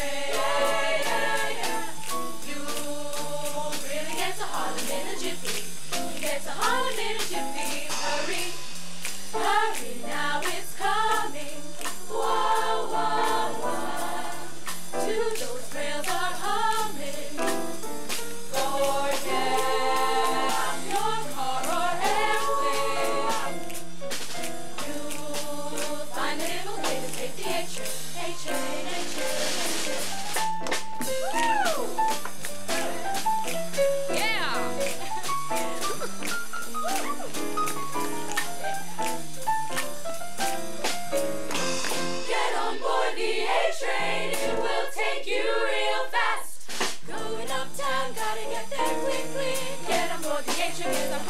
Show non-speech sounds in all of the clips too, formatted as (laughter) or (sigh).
A Get your hands up.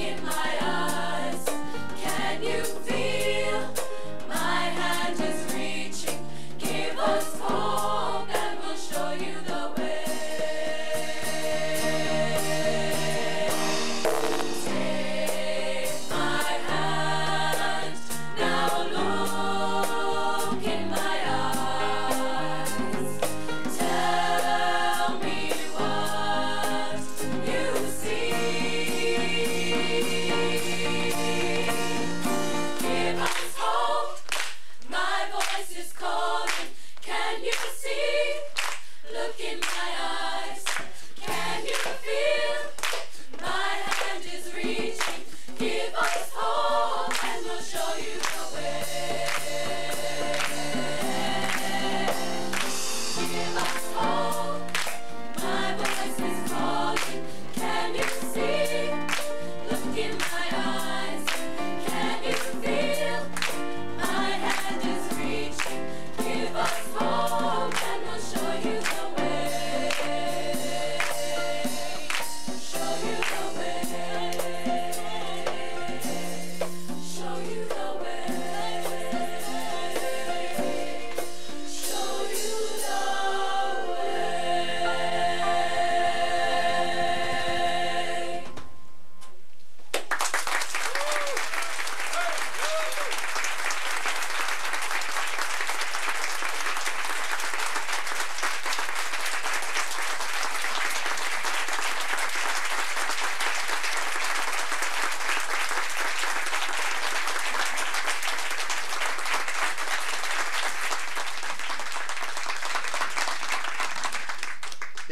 in my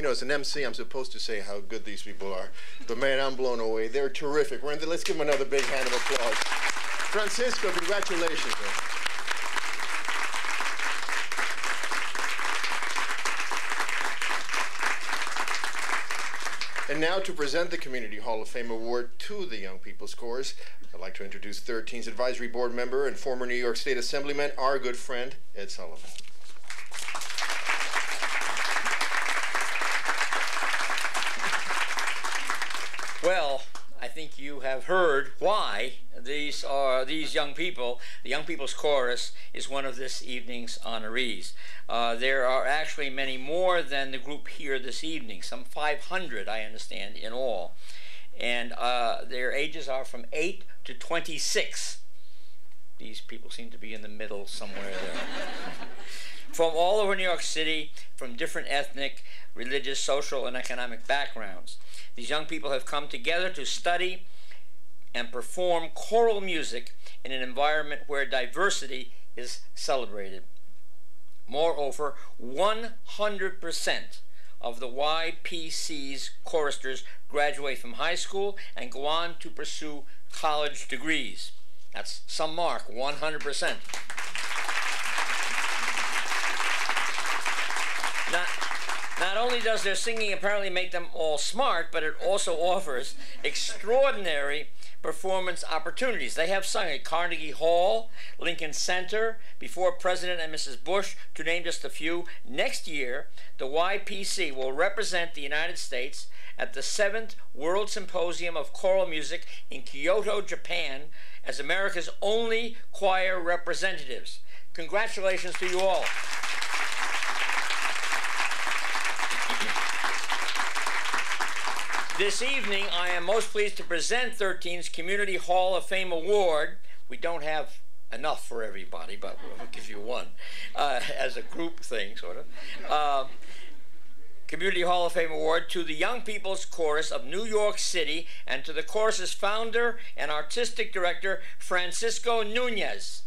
know, as an MC, I'm supposed to say how good these people are. But man, I'm blown away. They're terrific. Let's give them another big hand of applause. Francisco, congratulations. And now to present the Community Hall of Fame Award to the Young People's Chorus, I'd like to introduce 13's Advisory Board member and former New York State Assemblyman, our good friend, Ed Sullivan. Well, I think you have heard why these are these young people. The Young People's Chorus is one of this evening's honorees. Uh, there are actually many more than the group here this evening, some 500, I understand, in all. And uh, their ages are from 8 to 26. These people seem to be in the middle somewhere there. (laughs) from all over New York City, from different ethnic, religious, social, and economic backgrounds. These young people have come together to study and perform choral music in an environment where diversity is celebrated. Moreover, 100% of the YPC's choristers graduate from high school and go on to pursue college degrees. That's some mark, 100%. Not, not only does their singing apparently make them all smart, but it also offers extraordinary performance opportunities. They have sung at Carnegie Hall, Lincoln Center, before President and Mrs. Bush, to name just a few. Next year, the YPC will represent the United States at the 7th World Symposium of Choral Music in Kyoto, Japan, as America's only choir representatives. Congratulations to you all. This evening, I am most pleased to present 13's Community Hall of Fame Award. We don't have enough for everybody, but we'll give you one uh, as a group thing, sort of. Uh, Community Hall of Fame Award to the Young People's Chorus of New York City and to the chorus's founder and artistic director, Francisco Núñez.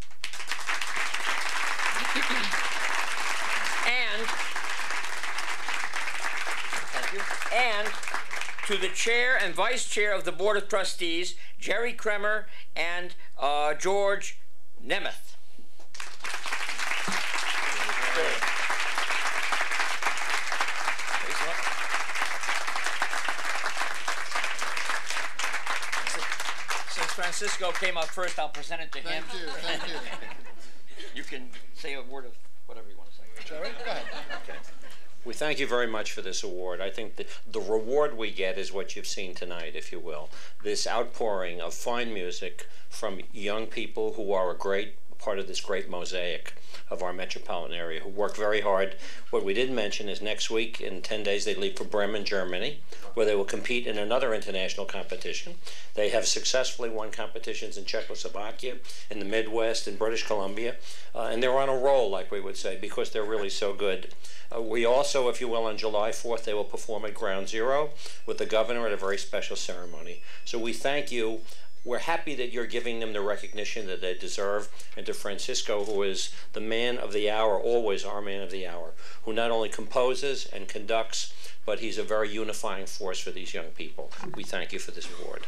and, thank you, and to the chair and vice chair of the Board of Trustees, Jerry Kremer and uh, George Nemeth. Since Francisco came up first, I'll present it to him. Thank you, thank you. (laughs) you can say a word of whatever you want to say. Jerry, go ahead. Okay. We thank you very much for this award. I think the, the reward we get is what you've seen tonight, if you will. This outpouring of fine music from young people who are a great part of this great mosaic of our metropolitan area who work very hard. What we didn't mention is next week, in 10 days, they leave for Bremen, Germany, where they will compete in another international competition. They have successfully won competitions in Czechoslovakia, in the Midwest, in British Columbia, uh, and they're on a roll, like we would say, because they're really so good. Uh, we also, if you will, on July 4th, they will perform at Ground Zero with the governor at a very special ceremony. So we thank you we're happy that you're giving them the recognition that they deserve, and to Francisco, who is the man of the hour, always our man of the hour, who not only composes and conducts, but he's a very unifying force for these young people. We thank you for this award.